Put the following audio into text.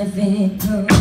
My in.